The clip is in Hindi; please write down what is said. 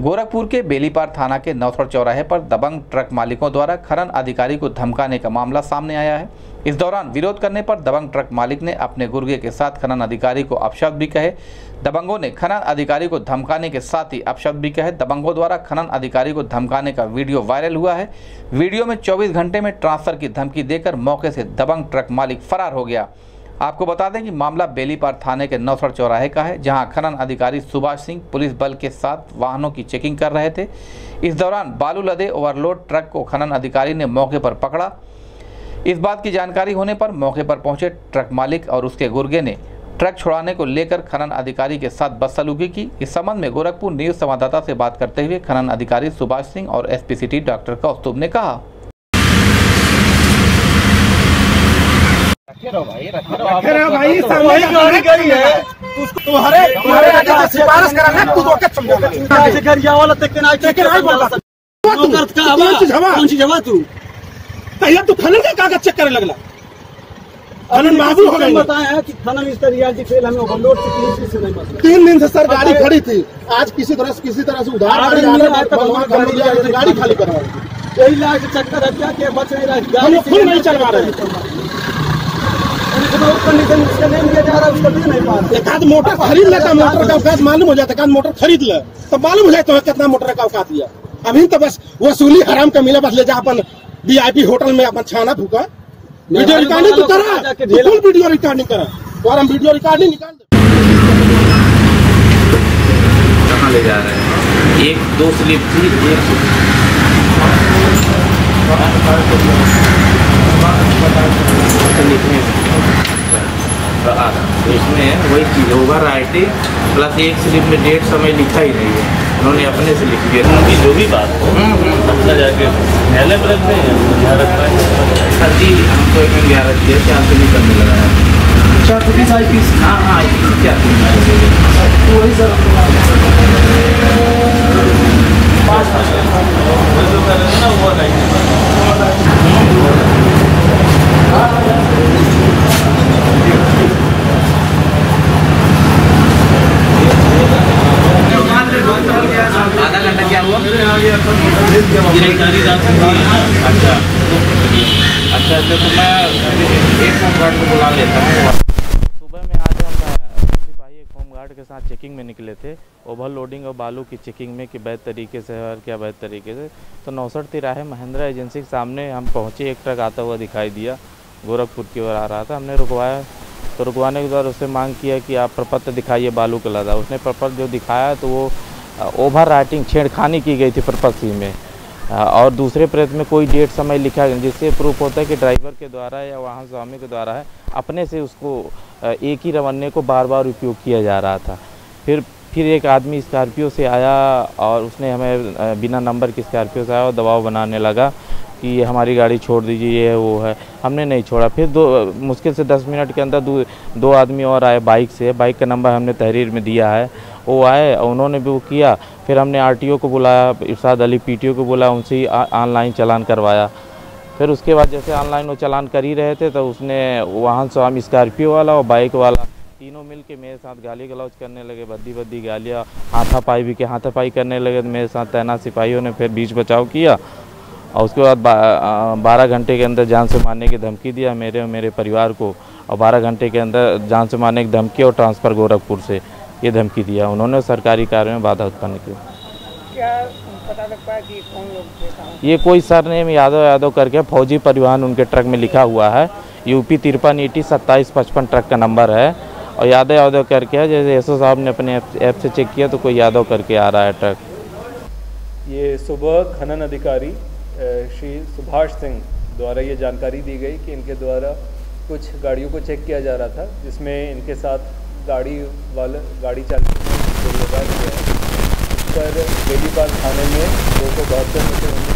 गोरखपुर के बेलीपार थाना के नौथड़ चौराहे पर दबंग ट्रक मालिकों द्वारा खनन अधिकारी को धमकाने का मामला सामने आया है। इस दौरान विरोध करने पर दबंग ट्रक मालिक ने अपने गुर्गे के साथ खनन अधिकारी को अपशब्द भी कहे। दबंगों ने खनन अधिकारी को धमकाने के साथ ही अपशब्द भी कहे। दबंगों द्वारा खनन अधिकारी को धमकाने का वीडियो वायरल हुआ है। वीडियो में 24 घंटे में ट्रांसफ़र की धमकी देकर मौके से दबंग ट्रक मालिक फरार हो गया। आपको बता दें कि मामला बेलीपार थाने के नौसड़ चौराहे का है, जहाँ खनन अधिकारी सुभाष सिंह पुलिस बल के साथ वाहनों की चेकिंग कर रहे थे। इस दौरान बालू लदे ओवरलोड ट्रक को खनन अधिकारी ने मौके पर पकड़ा। इस बात की जानकारी होने पर मौके पर पहुँचे ट्रक मालिक और उसके गुर्गे ने ट्रक छुड़ाने को लेकर खनन अधिकारी के साथ बदसलूकी की। इस संबंध में गोरखपुर न्यूज़ संवाददाता से बात करते हुए खनन अधिकारी सुभाष सिंह और एसपी सिटी डॉक्टर कौस्तुभ ने कहा। रखे रहो भाई सामने गाड़ी गई है। तुम्हारे तुम्हारे सिफारिश करा ना तू रोके समझा। ऐसे घर जाओ वाला तक ना लेकिन आई बोल रहा नौकर का हवा कौन सी हवा तू? पहले तू खनन का कागज़ चेक करे लगला। खनन बाबू हो गई। बताए हैं कि थाना में इस तरह रियायती फेल हमें ओवरलोड से तीन से नहीं मतलब तीन दिन से सर गाड़ी खड़ी थी। आज किसी तरह से किसी तरह से उधार अरे गाड़ी तक के गाड़ी खाली करवा यही लाख चक्कर है क्या क्या बच नहीं रहा हम खुद नहीं चलवा रहे कंडीशन उसका नहीं दिया जा रहा है उसका दे नहीं पा रहा एक आध मोटर खरीद लेता मोटर का अवकाश मालूम हो जाता एक मोटर खरीद ले। तो मालूम हो जाता है कितना मोटर का अवकाश दिया अभी तो बस वसूली हराम का मिला बस ले जा अपन वीआईपी होटल में अपन छाना फूका वीडियो रिकॉर्डिंग तो करा तू फुल वीडियो रिकॉर्डिंग करा। और हम वीडियो रिकॉर्डिंग निकाल कहाँ ले जा रहे हैं? एक दो स्लिप थी एक तो इसमें वही चीज़ ओवर राइटिंग प्लस एक स्लिप में डेट समय लिखा ही नहीं है उन्होंने अपने से लिख दिया उनकी जो भी बात हो अपना जाके न्यायालय में रखते हैं सर जी हमको एक ग्यारह दिया चार से नहीं करने लगा है चार फुटी साइज़ पीस हाँ हाँ ये क्या थी वही सर जो कर रहे हैं ना वो नहीं आधा घंटा क्या हुआ सुबह में आज हम सिपाही एक होमगार्ड के साथ चेकिंग में निकले थे ओवरलोडिंग और बालू की चेकिंग में कि वैध तरीके से है और क्या वैध तरीके से तो नौसठ तिराहे महिंद्रा एजेंसी के सामने हम पहुँचे एक ट्रक आता हुआ दिखाई दिया गोरखपुर की ओर आ रहा था हमने रुकवाया तो रुकवाने के बाद उससे मांग किया कि आप प्रपत्र दिखाइए बालू का लदा उसने प्रपत्र जो दिखाया तो वो ओवर राइटिंग छेड़खानी की गई थी प्रपत्र में। और दूसरे प्रयत्न में कोई डेट समय लिखा गया जिससे प्रूफ होता है कि ड्राइवर के द्वारा या वाहन स्वामी के द्वारा है, अपने से उसको एक ही रवन्ने को बार बार उपयोग किया जा रहा था। फिर फिर एक आदमी स्कॉर्पियो से आया और उसने हमें बिना नंबर के स्कॉर्पियो से आया और दबाव बनाने लगा कि ये हमारी गाड़ी छोड़ दीजिए, ये है, वो है। हमने नहीं छोड़ा। फिर दो, मुश्किल से दस मिनट के अंदर दो दो आदमी और आए बाइक से। बाइक का नंबर हमने तहरीर में दिया है। वो आए और उन्होंने भी वो किया। फिर हमने आरटीओ को बुलाया, इरशाद अली पीटीओ को बुलाया, उनसे ही ऑनलाइन चलान करवाया। फिर उसके बाद जैसे ऑनलाइन वो चलान कर ही रहे थे तो उसने वाहन स्वामी स्कॉर्पियो वाला और बाइक वाला तीनों मिल के मेरे साथ गाली गलौज करने लगे, बद्दी बद्दी गालियाँ, हाथापाई भी के हाथापाई करने लगे तो मेरे साथ तैनात सिपाहियों ने फिर बीच बचाव किया। और उसके बाद बारह घंटे के अंदर जान से मारने की धमकी दिया मेरे और मेरे परिवार को। और बारह घंटे के अंदर जान से मारने की धमकी और ट्रांसफ़र गोरखपुर से। ये धमकी दिया। उन्होंने सरकारी कार्य में बाधा उत्पन्न की। ये कोई सर नेम यादव यादव करके फौजी परिवहन उनके ट्रक में लिखा हुआ है। यूपी तिरपन ईटी सत्ताईस पचपन ट्रक का नंबर है। और यादव यादव करके है जैसे एसओ साहब ने अपने ऐप से चेक किया तो कोई यादव करके आ रहा है ट्रक। ये सुबह खनन अधिकारी श्री सुभाष सिंह द्वारा ये जानकारी दी गई कि इनके द्वारा कुछ गाड़ियों को चेक किया जा रहा था जिसमें इनके साथ गाड़ी वाले, गाड़ी चालक जो लगा गया है पर बेलीपाल थाने में दो सौ बहत्तर